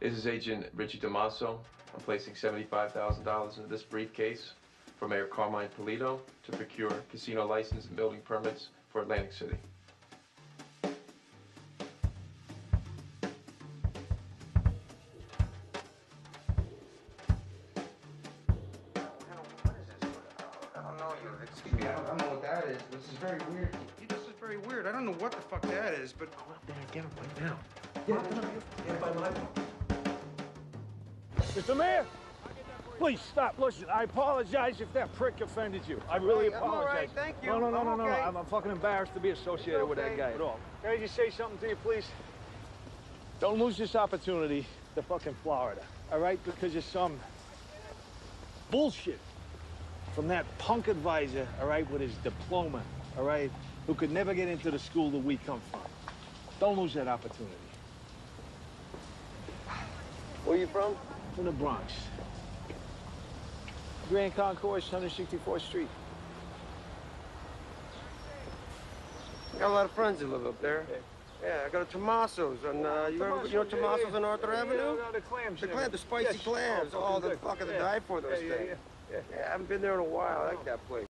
This is Agent Richie DiMaso. I'm placing $75,000 into this briefcase for Mayor Carmine Polito to procure casino license and building permits for Atlantic City. I don't know you. Excuse me, I don't, I don't know what that is. This is very weird. This is very weird. I don't know what the fuck that is, but. Go up there and get him right now. Mr. Mayor, please stop. Listen, I apologize if that prick offended you. I really Oh, I'm all apologize. right, thank you. No, no, no, I'm no, no. okay. I'm, I'm fucking embarrassed to be associated with that guy at all. Can I just say something to you, please? Don't lose this opportunity to fucking Florida, all right? Because of some bullshit from that punk advisor, all right, with his diploma, all right, who could never get into the school that we come from. Don't lose that opportunity. Where you from? From the Bronx. Grand Concourse, 164th Street. Got a lot of friends that live up there. Yeah, I go to Tomaso's on, uh, you, you know Tomaso's on Arthur Avenue? Yeah, the clams. The and clam, the spicy. Yes. clams. Oh, Oh, the fucking Yeah. die for those Yeah, yeah, things. yeah, yeah. Yeah, I haven't been there in a while. I like that place.